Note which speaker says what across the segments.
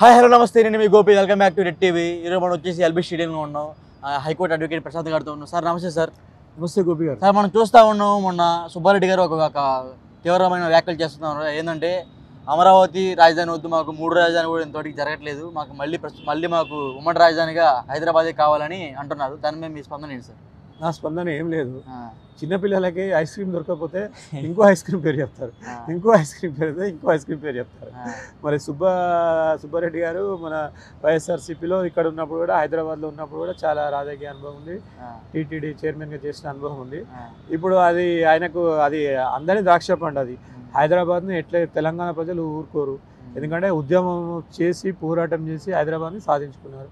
Speaker 1: Hi hello నమస్తే. నేను మీ Gopi. Welcome back to Red TV. ఈరోజు మనం వచ్చేసి ఎల్బీ స్టేడియంలో ఉన్నాం. హైకోర్టు అడ్వకేట్ ప్రశాంత్ గారితో ఉన్నాం. సార్ నమస్తే సార్.
Speaker 2: నమస్తే గోపి గారు.
Speaker 1: సార్ మనం చూస్తూ ఉన్నాం మొన్న సుబ్బారెడ్డి గారు ఒక తీవ్రమైన వ్యాఖ్యలు చేస్తున్నారు. ఏంటంటే అమరావతి రాజధాని వద్దు మాకు మూడు రాజధాని కూడా ఇంతవరకు జరగట్లేదు. మాకు మళ్ళీ మళ్ళీ మాకు ఉమ్మడి రాజధానిగా హైదరాబాదే కావాలని అంటున్నారు. దాని మీద మీ స్పందన ఏంటి సార్?
Speaker 2: నా స్పందన ఏం లేదు. చిన్నపిల్లలకి ఐస్ క్రీమ్ దొరకకపోతే ఇంకో ఐస్ క్రీమ్ పేరు చెప్తారు. ఇంకో ఐస్ క్రీమ్ పేరు ఇంకో ఐస్ క్రీమ్ పేరు చెప్తారు. మరి సుబ్బా సుబ్బారెడ్డి గారు మన వైఎస్ఆర్సీపీలో ఇక్కడ ఉన్నప్పుడు కూడా హైదరాబాద్లో ఉన్నప్పుడు కూడా చాలా రాజకీయ అనుభవం ఉంది. టీటీడీ చైర్మన్గా చేసిన అనుభవం ఉంది. ఇప్పుడు అది ఆయనకు అది అందరి ద్రాక్ష పండు అది. హైదరాబాద్ని ఎట్లా తెలంగాణ ప్రజలు ఊరుకోరు. ఎందుకంటే ఉద్యమం చేసి పోరాటం చేసి హైదరాబాద్ని సాధించుకున్నారు.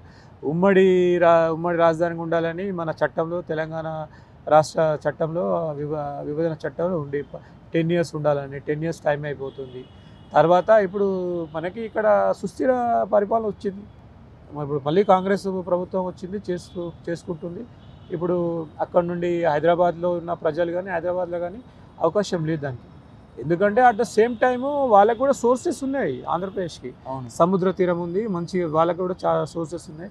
Speaker 2: ఉమ్మడి రా ఉమ్మడి రాజధానికి ఉండాలని మన చట్టంలో తెలంగాణ రాష్ట్ర చట్టంలో విభ విభజన చట్టంలో ఉండి టెన్ ఇయర్స్ ఉండాలని టెన్ ఇయర్స్ టైం అయిపోతుంది. తర్వాత ఇప్పుడు మనకి ఇక్కడ సుస్థిర పరిపాలన వచ్చింది. మరి ఇప్పుడు మళ్ళీ కాంగ్రెస్ ప్రభుత్వం వచ్చింది చేస్తూ చేసుకుంటుంది. ఇప్పుడు అక్కడ నుండి హైదరాబాద్లో ఉన్న ప్రజలు కానీ హైదరాబాద్లో కానీ అవకాశం లేదు దానికి. ఎందుకంటే అట్ ద సేమ్ టైము వాళ్ళకు కూడా సోర్సెస్ ఉన్నాయి ఆంధ్రప్రదేశ్కి.
Speaker 1: అవును.
Speaker 2: సముద్ర తీరం ఉంది మంచి వాళ్ళకు కూడా చాలా సోర్సెస్ ఉన్నాయి.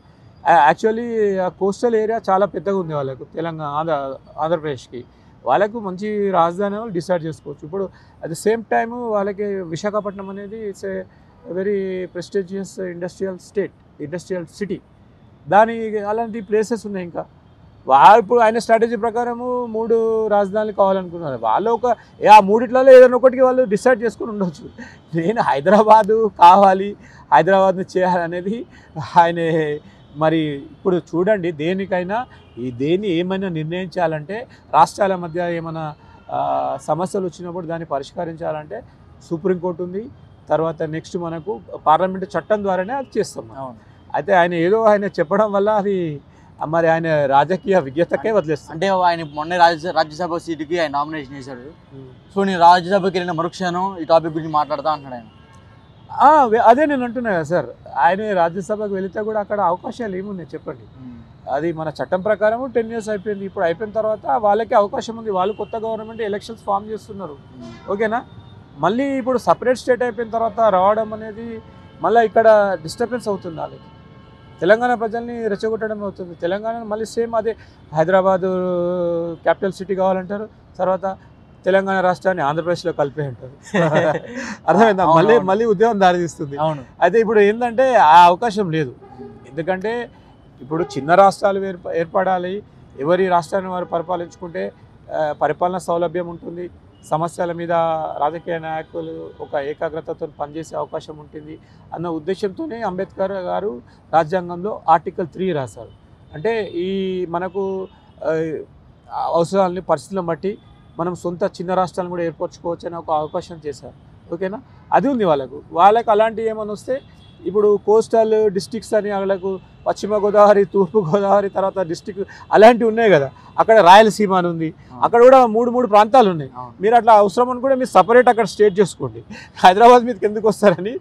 Speaker 2: యాక్చువల్లీ ఆ కోస్టల్ ఏరియా చాలా పెద్దగా ఉంది వాళ్ళకు తెలంగాణ ఆంధ్ర ఆంధ్రప్రదేశ్కి. వాళ్ళకు మంచి రాజధాని వాళ్ళు డిసైడ్ చేసుకోవచ్చు. ఇప్పుడు అట్ ద సేమ్ టైము వాళ్ళకి విశాఖపట్నం అనేది it's a very prestigious industrial state industrial city దాని అలాంటి ప్లేసెస్ ఉన్నాయి ఇంకా. వాళ్ళు ఇప్పుడు ఆయన స్ట్రాటజీ ప్రకారము మూడు రాజధానులు కావాలనుకున్నారు వాళ్ళు ఒక ఆ మూడిట్లలో ఏదైనా ఒకటికి వాళ్ళు డిసైడ్ చేసుకుని ఉండొచ్చు. నేను హైదరాబాదు కావాలి హైదరాబాద్ని చేయాలనేది ఆయన మరి ఇప్పుడు చూడండి దేనికైనా ఈ దేన్ని ఏమైనా నిర్ణయించాలంటే రాష్ట్రాల మధ్య ఏమైనా సమస్యలు వచ్చినప్పుడు దాన్ని పరిష్కరించాలంటే సుప్రీంకోర్టు ఉంది. తర్వాత నెక్స్ట్ మనకు పార్లమెంటు చట్టం ద్వారానే అది చేస్తాం అయితే ఆయన ఏదో ఆయన చెప్పడం వల్ల అది మరి ఆయన రాజకీయ విజ్ఞతకే వదిలేస్తాం.
Speaker 1: అంటే ఆయన మొన్న రాజ్య రాజ్యసభ సీటుకి ఆయన నామినేషన్ చేశాడు సో నేను రాజ్యసభకి వెళ్ళిన మరుక్షణం ఈ టాపిక్ గురించి మాట్లాడతా అంటున్నాడు ఆయన.
Speaker 2: అదే నేను అంటున్నా కదా సార్. ఆయన రాజ్యసభకు వెళితే కూడా అక్కడ అవకాశాలు ఏమున్నాయి చెప్పండి. అది మన చట్టం ప్రకారం టెన్ ఇయర్స్ అయిపోయింది. ఇప్పుడు అయిపోయిన తర్వాత వాళ్ళకి అవకాశం ఉంది. వాళ్ళు కొత్త గవర్నమెంట్ ఎలక్షన్స్ ఫామ్ చేస్తున్నారు. ఓకేనా? మళ్ళీ ఇప్పుడు సపరేట్ స్టేట్ అయిపోయిన తర్వాత రావడం అనేది మళ్ళీ ఇక్కడ డిస్టర్బెన్స్ అవుతుంది వాళ్ళకి. తెలంగాణ ప్రజల్ని రెచ్చగొట్టడం అవుతుంది. తెలంగాణ మళ్ళీ సేమ్ అదే హైదరాబాదు క్యాపిటల్ సిటీ కావాలంటారు. తర్వాత తెలంగాణ రాష్ట్రాన్ని ఆంధ్రప్రదేశ్లో కలిపే అంటారు అర్థమైందా? మళ్ళీ. మళ్ళీ ఉద్యమం దారితీస్తుంది
Speaker 1: అవును.
Speaker 2: అయితే ఇప్పుడు ఏంటంటే ఆ అవకాశం లేదు. ఎందుకంటే ఇప్పుడు చిన్న రాష్ట్రాలు ఏర్ప ఏర్పడాలి. ఎవరి రాష్ట్రాన్ని వారు పరిపాలించుకుంటే పరిపాలన సౌలభ్యం ఉంటుంది. సమస్యల మీద రాజకీయ నాయకులు ఒక ఏకాగ్రతతో పనిచేసే అవకాశం ఉంటుంది అన్న ఉద్దేశంతోనే అంబేద్కర్ గారు రాజ్యాంగంలో ఆర్టికల్ త్రీ రాశారు. అంటే ఈ మనకు అవసరాలని పరిస్థితులను బట్టి మనం సొంత చిన్న రాష్ట్రాలను కూడా ఏర్పరచుకోవచ్చు అనే ఒక అవకాశం చేశారు. ఓకేనా? అది ఉంది వాళ్ళకు. వాళ్ళకి అలాంటివి ఏమైనా వస్తే ఇప్పుడు కోస్టల్ డిస్టిక్స్ అని వాళ్ళకు పశ్చిమ గోదావరి తూర్పు గోదావరి తర్వాత డిస్టిక్ అలాంటివి ఉన్నాయి కదా. అక్కడ రాయలసీమ అని ఉంది. అక్కడ కూడా మూడు మూడు ప్రాంతాలు ఉన్నాయి. మీరు అట్లా అవసరం అని కూడా మీరు సపరేట్ అక్కడ స్టేట్ చేసుకోండి. హైదరాబాద్ మీదకి ఎందుకు వస్తారని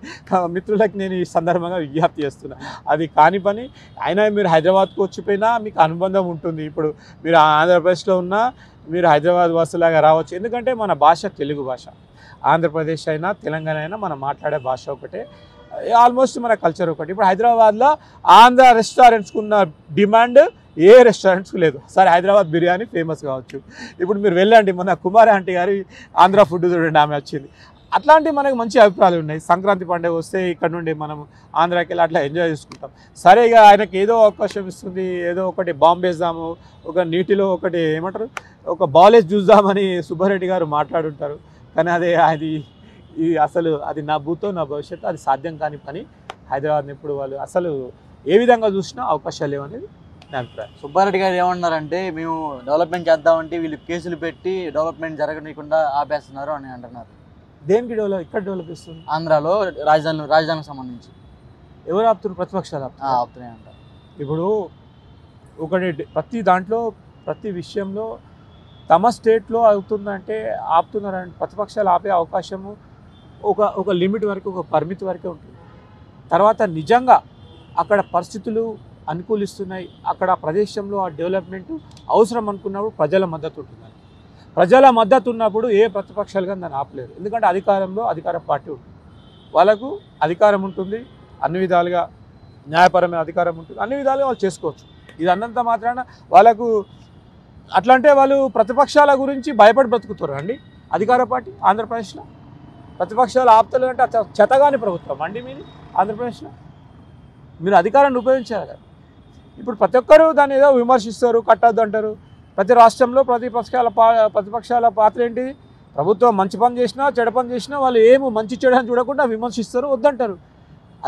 Speaker 2: మిత్రులకు నేను ఈ సందర్భంగా విజ్ఞప్తి చేస్తున్నా. అది కాని పని. అయినా మీరు హైదరాబాద్కు వచ్చిపోయినా మీకు అనుబంధం ఉంటుంది. ఇప్పుడు మీరు ఆంధ్రప్రదేశ్లో ఉన్నా మీరు హైదరాబాద్ వాసులాగా రావచ్చు. ఎందుకంటే మన భాష తెలుగు భాష. ఆంధ్రప్రదేశ్ అయినా తెలంగాణ అయినా మనం మాట్లాడే భాష ఒకటే. ఆల్మోస్ట్ మన కల్చర్ ఒకటి. ఇప్పుడు హైదరాబాద్లో ఆంధ్ర రెస్టారెంట్స్కి ఉన్న డిమాండ్ ఏ రెస్టారెంట్స్కి లేదు. సరే హైదరాబాద్ బిర్యానీ ఫేమస్ కావచ్చు. ఇప్పుడు మీరు వెళ్ళండి మన కుమార్ ఆంటీ గారి ఆంధ్ర ఫుడ్ చూడండి ఆమె వచ్చింది. అట్లాంటివి మనకు మంచి అభిప్రాయాలు ఉన్నాయి. సంక్రాంతి పండుగ వస్తే ఇక్కడ నుండి మనం ఆంధ్రాకి వెళ్ళి అట్లా ఎంజాయ్ చేసుకుంటాం. సరే ఇక ఆయనకి ఏదో అవకాశం ఇస్తుంది ఏదో ఒకటి బాంబు వేద్దాము ఒక నీటిలో ఒకటి ఏమంటారు ఒక బాలేజ్ చూద్దామని సుబ్బారెడ్డి గారు మాట్లాడుంటారు. కానీ అదే అది ఈ అసలు అది నా భూతో నా భవిష్యత్తు అది సాధ్యం కాని పని. హైదరాబాద్ని ఇప్పుడు వాళ్ళు అసలు ఏ విధంగా చూసినా అవకాశాలు లేవనేది నా అభిప్రాయం.
Speaker 1: సుబ్బారెడ్డి గారు ఏమన్నారంటే మేము డెవలప్మెంట్ చేద్దామంటే వీళ్ళు కేసులు పెట్టి డెవలప్మెంట్ జరగనీయకుండా ఆపేస్తున్నారు అని అంటున్నారు.
Speaker 2: దేనికి డెవలప్ ఇక్కడ డెవలప్ ఇస్తుంది
Speaker 1: ఆంధ్రాలో రాజధాని రాజధానికి సంబంధించి.
Speaker 2: ఎవరు ఆపుతున్నారు? ప్రతిపక్షాలు
Speaker 1: ఆపుతున్నాయి అంటారు
Speaker 2: ఇప్పుడు ఒకటి ప్రతి దాంట్లో ప్రతి విషయంలో తమ స్టేట్లో అవుతుందంటే ఆపుతున్నారంటే ప్రతిపక్షాలు ఆపే అవకాశము ఒక ఒక లిమిట్ వరకు ఒక పరిమితి వరకే ఉంటుంది. తర్వాత నిజంగా అక్కడ పరిస్థితులు అనుకూలిస్తున్నాయి. అక్కడ ప్రదేశంలో ఆ డెవలప్మెంట్ అవసరం అనుకున్నప్పుడు ప్రజల మద్దతు ఉంటుంది. ప్రజల మద్దతు ఉన్నప్పుడు ఏ ప్రతిపక్షాలు కానీ దాన్ని ఆపలేరు. ఎందుకంటే అధికారంలో అధికార పార్టీ ఉంటుంది. వాళ్ళకు అధికారం ఉంటుంది. అన్ని విధాలుగా న్యాయపరమైన అధికారం ఉంటుంది. అన్ని విధాలుగా వాళ్ళు చేసుకోవచ్చు. ఇది అన్నంత మాత్రాన వాళ్ళకు అట్లా అంటే వాళ్ళు ప్రతిపక్షాల గురించి భయపడి బ్రతుకుతారు అండి. అధికార పార్టీ ఆంధ్రప్రదేశ్లో. ప్రతిపక్షాలు ఆపుతలు అంటే చెతగాని ప్రభుత్వం. అండి మీది ఆంధ్రప్రదేశ్లో. మీరు అధికారాన్ని ఉపయోగించాలి కదా. ఇప్పుడు ప్రతి ఒక్కరూ దాన్ని ఏదో విమర్శిస్తారు కట్టద్దు అంటారు. ప్రతి రాష్ట్రంలో ప్రతిపక్షాల ప్రతిపక్షాల పాత్ర ఏంటి? ప్రభుత్వం మంచి పని చేసినా చెడ పని చేసినా వాళ్ళు ఏమో మంచి చెడు చూడకుండా విమర్శిస్తారు వద్దంటారు.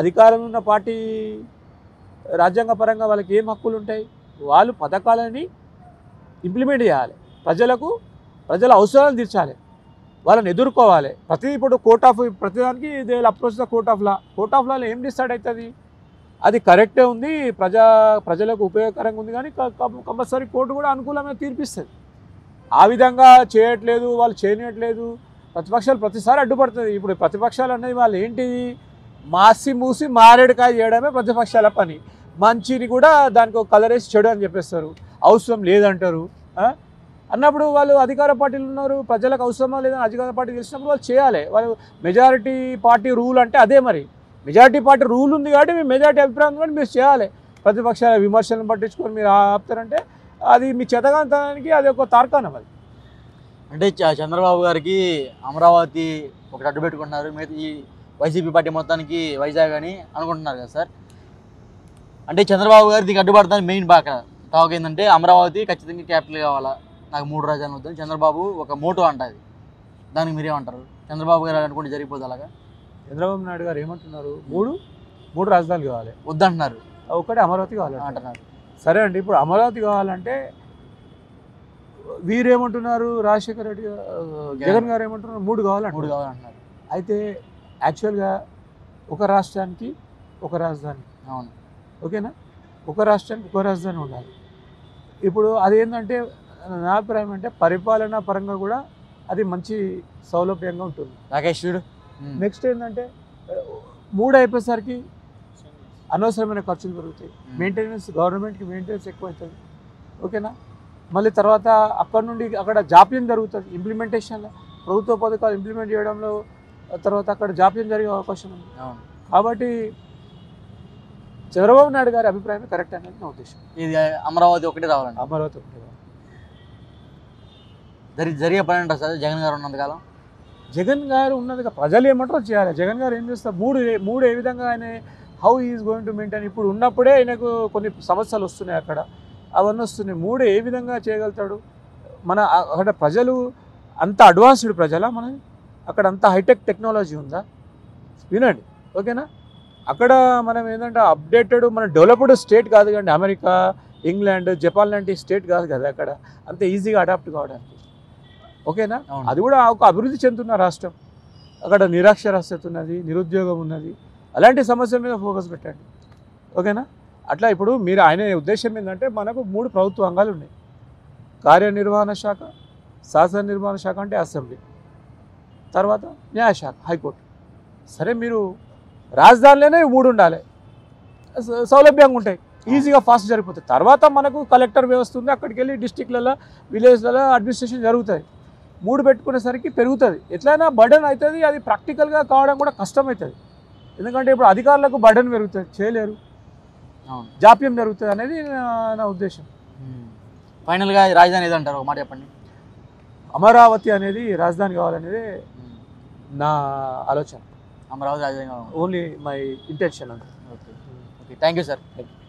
Speaker 2: అధికారంలో ఉన్న పార్టీ రాజ్యాంగ పరంగా వాళ్ళకి ఏం హక్కులు ఉంటాయి? వాళ్ళు పథకాలని ఇంప్లిమెంట్ చేయాలి. ప్రజలకు ప్రజల అవసరాలను తీర్చాలి. వాళ్ళని ఎదుర్కోవాలి. ప్రతి ఇప్పుడు కోర్ట్ ఆఫ్ ప్రతిదానికి they approach the court of law court of లాలో ఏం డిసైడ్ అవుతుంది? అది కరెక్టే ఉంది ప్రజా ప్రజలకు ఉపయోగకరంగా ఉంది కానీ కంపల్సరీ కోర్టు కూడా అనుకూలమైన తీర్పిస్తుంది. ఆ విధంగా చేయట్లేదు వాళ్ళు చేయనట్లేదు ప్రతిపక్షాలు ప్రతిసారి అడ్డుపడుతుంది. ఇప్పుడు ప్రతిపక్షాలు అనేది వాళ్ళు ఏంటిది మాసి మూసి మారేడుకాయ చేయడమే ప్రతిపక్షాల పని. మంచిని కూడా దానికి ఒక కలర్ వేసి చెడు అని చెప్పేస్తారు. అవసరం లేదంటారు. అన్నప్పుడు వాళ్ళు అధికార పార్టీలు ఉన్నారు ప్రజలకు అవసరమా లేదని అధికార పార్టీ తెలిసినప్పుడు వాళ్ళు చేయాలి. వాళ్ళు మెజారిటీ పార్టీ రూల్ అంటే అదే మరి. మెజార్టీ పార్టీ రూల్ ఉంది కాబట్టి మీ మెజార్టీ అభిప్రాయం కూడా కాబట్టి మీరు చేయాలి. ప్రతిపక్షాల విమర్శలను పట్టించుకొని మీరు ఆపుతారంటే అది మీ చేతగాంతనానికి అది ఒక తార్కాణం అది.
Speaker 1: అంటే చ- చంద్రబాబు గారికి అమరావతి ఒకటి అడ్డు పెట్టుకుంటున్నారు. ఈ వైసీపీ పార్టీ మొత్తానికి వైజాగ్ అని అనుకుంటున్నారు కదా సార్. అంటే చంద్రబాబు గారు దీనికి అడ్డుపడతాను మెయిన్ బాగా టాక్ ఏంటంటే అమరావతి ఖచ్చితంగా క్యాపిటల్ కావాలా. నాకు మూడు రాజధానులు వద్దని చంద్రబాబు ఒక మోటో అంటది దానికి మీరేమంటారు? చంద్రబాబు గారు అనుకుంటే జరిగిపోదు అలాగా?
Speaker 2: చంద్రబాబు నాయుడు గారు ఏమంటున్నారు? మూడు మూడు రాజధానులు కావాలి.
Speaker 1: వద్దంటున్నారు.
Speaker 2: ఒకటి అమరావతి కావాలి
Speaker 1: అంటున్నారు.
Speaker 2: సరే అండి ఇప్పుడు అమరావతి కావాలంటే వీరేమంటున్నారు? రాజశేఖర రెడ్డి జగన్. గారు ఏమంటున్నారు? మూడు
Speaker 1: మూడు
Speaker 2: కావాలంటారు
Speaker 1: కావాలంటున్నారు.
Speaker 2: అయితే యాక్చువల్గా ఒక రాష్ట్రానికి ఒక రాజధాని.
Speaker 1: అవును.
Speaker 2: ఓకేనా? ఒక రాష్ట్రానికి ఒక రాజధాని ఉండాలి. ఇప్పుడు అది ఏంటంటే నా అభిప్రాయం అంటే పరిపాలనా పరంగా కూడా అది మంచి సౌలభ్యంగా ఉంటుంది.
Speaker 1: రాకేష్ చూడు.
Speaker 2: నెక్స్ట్ ఏంటంటే ఆ, మూడు అయిపోయేసరికి అనవసరమైన ఖర్చులు పెరుగుతాయి. మెయింటెనెన్స్ గవర్నమెంట్కి మెయింటెనెన్స్ ఎక్కువ అవుతుంది ఓకేనా? మళ్ళీ తర్వాత అక్కడ నుండి అక్కడ జాప్యం జరుగుతుంది. ఇంప్లిమెంటేషన్లో ప్రభుత్వ పథకాలు ఇంప్లిమెంట్ చేయడంలో తర్వాత అక్కడ జాప్యం జరిగే అవకాశం ఉంది.
Speaker 1: అవును.
Speaker 2: కాబట్టి చంద్రబాబు నాయుడు గారి అభిప్రాయం కరెక్ట్ అనేది నా ఉద్దేశం.
Speaker 1: ఇది అమరావతి ఒకటి రావాలండి.
Speaker 2: అమరావతి ఒకటి.
Speaker 1: జరి జరిగే పని అంటారు సార్? జగన్ గారు ఉన్నంతకాలం
Speaker 2: జగన్ గారు ఉన్నదిగా ప్రజలు ఏమంటారో చేయాలి. జగన్ గారు ఏం చేస్తారు? మూడు మూడు ఏ విధంగా ఆయన how is going to maintain ఇప్పుడు ఉన్నప్పుడే ఆయనకు కొన్ని సమస్యలు వస్తున్నాయి అక్కడ. అవన్నీ వస్తున్నాయి. మూడు ఏ విధంగా చేయగలుగుతాడు? మన అక్కడ ప్రజలు అంత అడ్వాన్స్డ్ ప్రజల మన? అక్కడ అంత హైటెక్ టెక్నాలజీ ఉందా? వినండి. ఓకేనా? అక్కడ మనం ఏంటంటే అప్డేటెడ్ మన డెవలప్డ్ స్టేట్ కాదు కండి అమెరికా ఇంగ్లాండ్ జపాన్ లాంటి స్టేట్ కాదు కదా అక్కడ. అంత ఈజీగా అడాప్ట్ కావడానికి. ఓకేనా? అది కూడా ఒక అభివృద్ధి చెందుతున్న రాష్ట్రం. అక్కడ నిరక్షరాస్యత ఉన్నది నిరుద్యోగం ఉన్నది. అలాంటి సమస్యల మీద ఫోకస్ పెట్టండి. ఓకేనా? అట్లా ఇప్పుడు మీరు ఆయన ఉద్దేశం ఏంటంటే మనకు మూడు ప్రభుత్వ అంగాలు ఉన్నాయి. కార్యనిర్వహణ శాఖ శాసన నిర్వహణ శాఖ అంటే అసెంబ్లీ. తర్వాత న్యాయశాఖ హైకోర్టు. సరే మీరు రాజధానిలోనే మూడు ఉండాలి. సౌలభ్యంగా ఉంటాయి. ఈజీగా ఫాస్ట్ జరిగిపోతాయి. తర్వాత మనకు కలెక్టర్ వ్యవస్థ ఉంది. అక్కడికి వెళ్ళి డిస్టిక్లలో విలేజ్లలో అడ్మినిస్ట్రేషన్ జరుగుతుంది మూడు పెట్టుకునేసరికి పెరుగుతుంది. ఎట్లయినా బర్డన్ అవుతుంది అది ప్రాక్టికల్గా కావడం కూడా కష్టం అవుతుంది ఎందుకంటే ఇప్పుడు అధికారులకు బర్డన్ పెరుగుతుంది చేయలేరు. జాప్యం జరుగుతుంది అనేది నా- ఉద్దేశం.
Speaker 1: ఫైనల్గా రాజధాని ఏదంటారు ఒక మాట చెప్పండి.
Speaker 2: అమరావతి అనేది రాజధాని కావాలనేది. నా ఆలోచన.
Speaker 1: అమరావతి రాజధాని
Speaker 2: ఓన్లీ మై ఇంటెన్షన్ అంతే.
Speaker 1: Okay. Okay. Thank you sir
Speaker 2: Thank you.